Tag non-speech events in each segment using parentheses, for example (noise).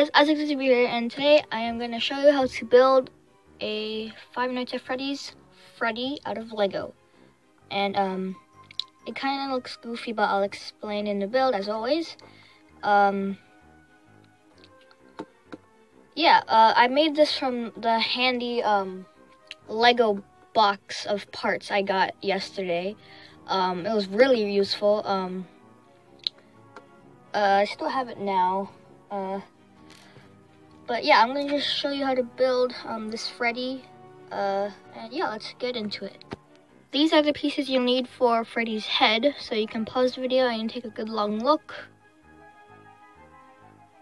guys, Isaac TV here, and today I am going to show you how to build a Five Nights at Freddy's Freddy out of Lego. And um, it kind of looks goofy, but I'll explain in the build as always. Um, yeah, uh, I made this from the handy um, Lego box of parts I got yesterday. Um, it was really useful. Um, uh, I still have it now. Uh, but yeah, I'm gonna just show you how to build um, this Freddy. Uh, and yeah, let's get into it. These are the pieces you'll need for Freddy's head, so you can pause the video and take a good long look.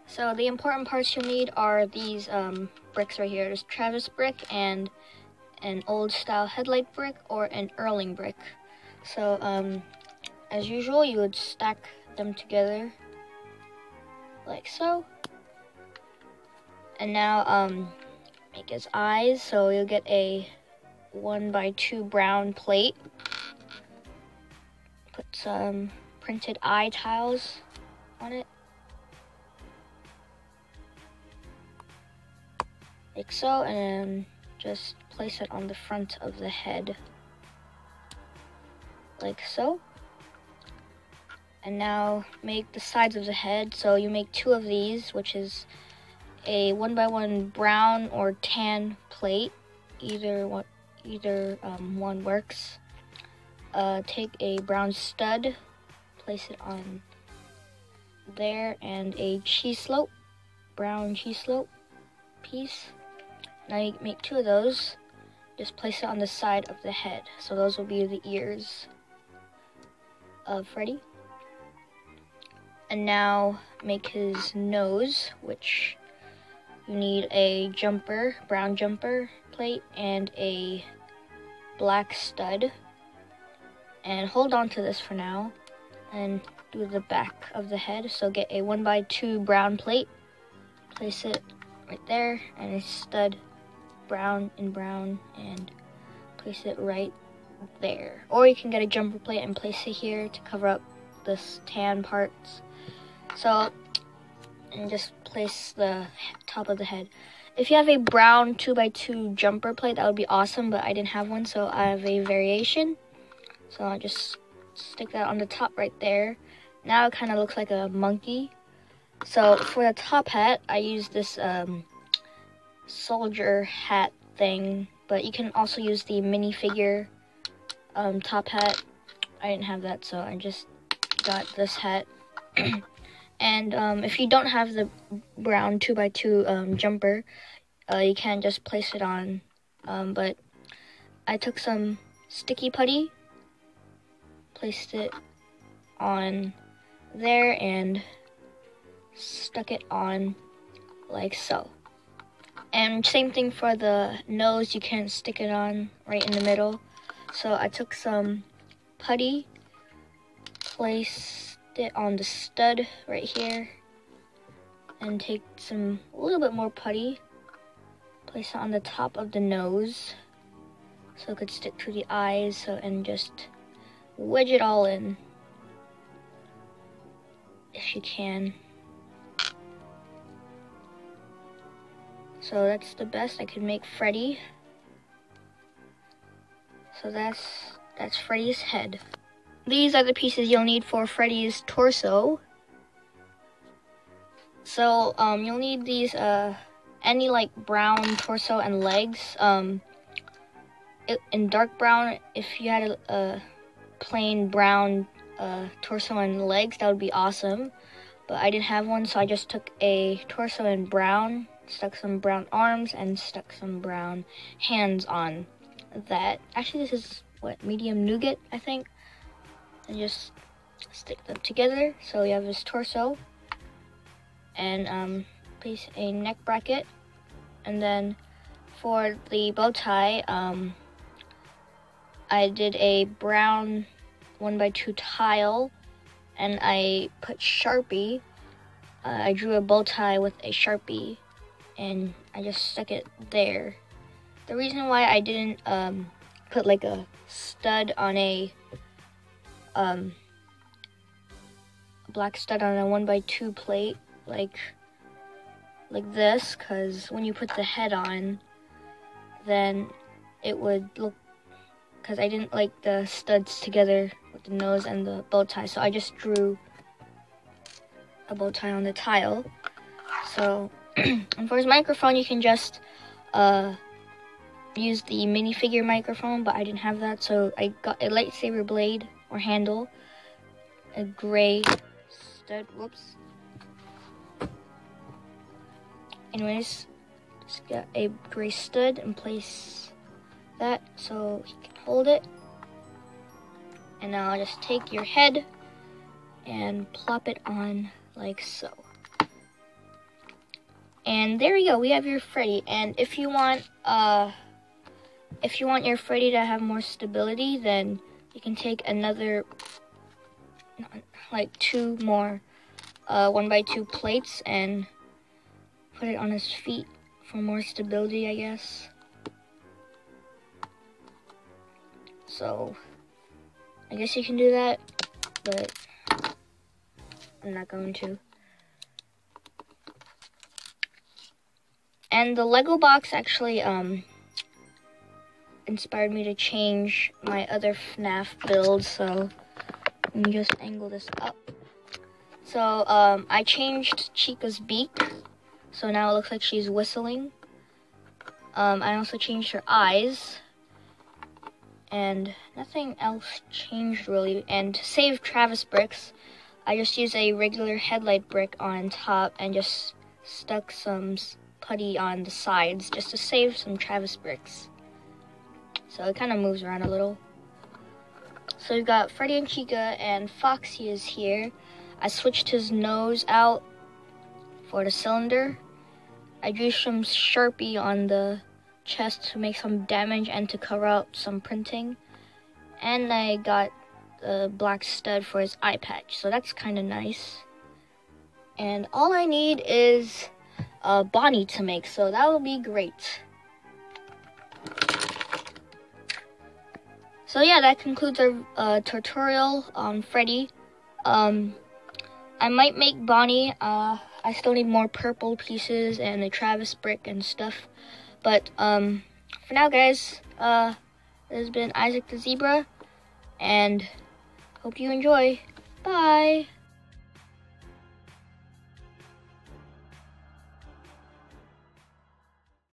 So the important parts you'll need are these um, bricks right here. There's Travis brick and an old style headlight brick or an Erling brick. So um, as usual, you would stack them together like so. And now um, make his eyes. So you'll get a one by two brown plate. Put some printed eye tiles on it. Like so, and just place it on the front of the head. Like so. And now make the sides of the head. So you make two of these, which is a one by one brown or tan plate. Either one, either um, one works. Uh, take a brown stud, place it on there, and a cheese slope, brown cheese slope piece. Now you make two of those. Just place it on the side of the head. So those will be the ears of Freddy. And now make his nose, which you need a jumper, brown jumper plate, and a black stud. And hold on to this for now. And do the back of the head. So get a 1 by 2 brown plate. Place it right there. And a stud brown and brown. And place it right there. Or you can get a jumper plate and place it here to cover up this tan parts. So, and just place the top of the head. If you have a brown 2x2 jumper plate, that would be awesome, but I didn't have one, so I have a variation. So I'll just stick that on the top right there. Now it kind of looks like a monkey. So for the top hat, I use this um, soldier hat thing, but you can also use the minifigure um, top hat. I didn't have that, so I just got this hat. (clears throat) And um, if you don't have the brown 2x2 um, jumper, uh, you can just place it on. Um, but I took some sticky putty, placed it on there, and stuck it on like so. And same thing for the nose, you can stick it on right in the middle. So I took some putty, place it on the stud right here and take some a little bit more putty. Place it on the top of the nose so it could stick to the eyes so and just wedge it all in if you can. So that's the best I could make Freddy. So that's that's Freddy's head these are the pieces you'll need for Freddy's torso. So, um, you'll need these, uh, any, like, brown torso and legs. Um, in dark brown, if you had a, a plain brown, uh, torso and legs, that would be awesome. But I didn't have one, so I just took a torso in brown, stuck some brown arms, and stuck some brown hands on that. Actually, this is, what, medium nougat, I think and just stick them together. So you have his torso and um, place a neck bracket. And then for the bow tie um, I did a brown one by two tile and I put Sharpie. Uh, I drew a bow tie with a Sharpie and I just stuck it there. The reason why I didn't um, put like a stud on a um, black stud on a one by two plate, like like this because when you put the head on, then it would look because I didn't like the studs together with the nose and the bow tie, so I just drew a bow tie on the tile. So, (clears throat) and for his microphone, you can just uh, use the minifigure microphone, but I didn't have that, so I got a lightsaber blade or handle, a gray stud. Whoops. Anyways, just get a gray stud and place that so he can hold it. And now I'll just take your head and plop it on like so. And there you go, we have your Freddy. And if you want, uh, if you want your Freddy to have more stability, then you can take another, like two more, uh, one by two plates and put it on his feet for more stability, I guess. So, I guess you can do that, but I'm not going to. And the Lego box actually um, inspired me to change my other FNAF build, so let me just angle this up. So um, I changed Chica's beak, so now it looks like she's whistling. Um, I also changed her eyes, and nothing else changed really. And to save Travis bricks, I just used a regular headlight brick on top and just stuck some putty on the sides just to save some Travis bricks. So it kind of moves around a little. So we've got Freddy and Chica and Foxy is here. I switched his nose out for the cylinder. I drew some Sharpie on the chest to make some damage and to cover up some printing. And I got the black stud for his eye patch, so that's kind of nice. And all I need is uh, Bonnie to make, so that will be great. So yeah, that concludes our uh, tutorial on Freddy. Um, I might make Bonnie. Uh, I still need more purple pieces and the Travis brick and stuff. But um, for now, guys, uh, this has been Isaac the Zebra, and hope you enjoy. Bye.